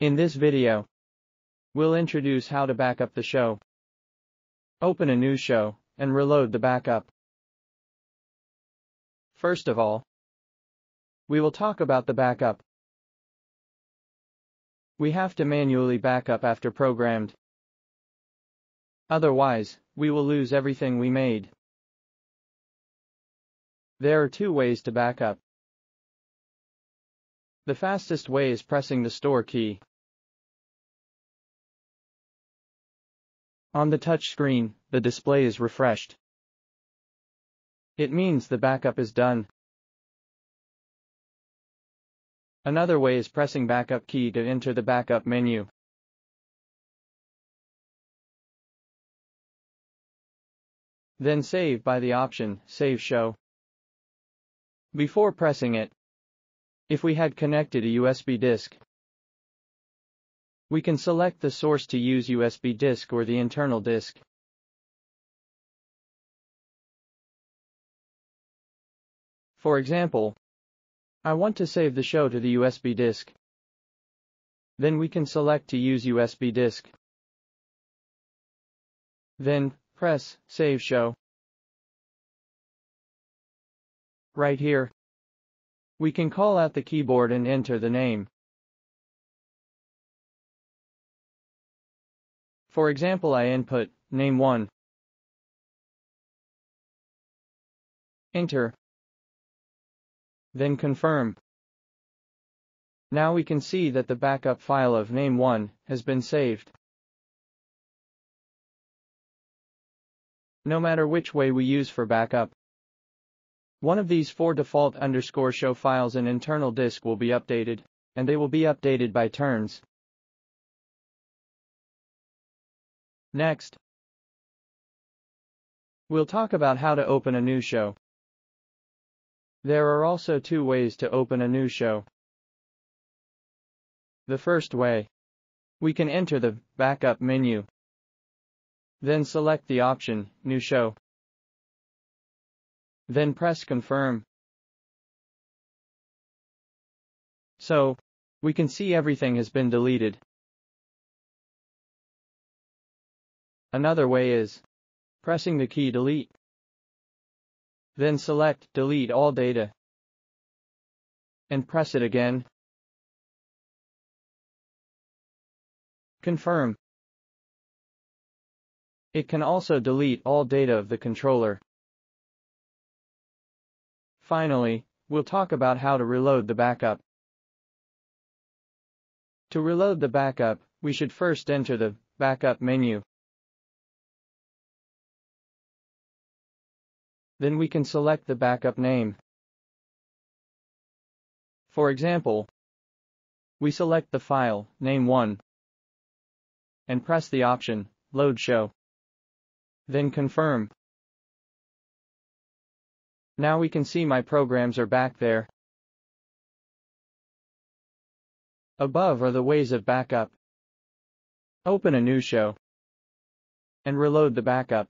In this video, we'll introduce how to backup the show. Open a new show and reload the backup. First of all, we will talk about the backup. We have to manually backup after programmed. Otherwise, we will lose everything we made. There are two ways to backup. The fastest way is pressing the store key. On the touch screen, the display is refreshed. It means the backup is done. Another way is pressing backup key to enter the backup menu. Then save by the option Save Show. Before pressing it, if we had connected a USB disk, we can select the source to use USB disk or the internal disk. For example, I want to save the show to the USB disk. Then we can select to use USB disk. Then, press Save Show. Right here, we can call out the keyboard and enter the name. For example I input, name 1. Enter. Then confirm. Now we can see that the backup file of name1 has been saved. No matter which way we use for backup, one of these four default underscore show files in internal disk will be updated, and they will be updated by turns. Next, we'll talk about how to open a new show. There are also two ways to open a new show. The first way, we can enter the backup menu. Then select the option New Show. Then press Confirm. So, we can see everything has been deleted. Another way is pressing the key Delete. Then select Delete all data and press it again. Confirm. It can also delete all data of the controller. Finally, we'll talk about how to reload the backup. To reload the backup, we should first enter the backup menu. Then we can select the backup name. For example, we select the file, name 1, and press the option, Load Show. Then confirm. Now we can see my programs are back there. Above are the ways of backup. Open a new show and reload the backup.